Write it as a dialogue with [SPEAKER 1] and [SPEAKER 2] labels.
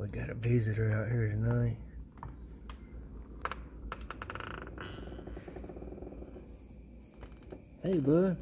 [SPEAKER 1] We got a visitor out here tonight. Hey, bud.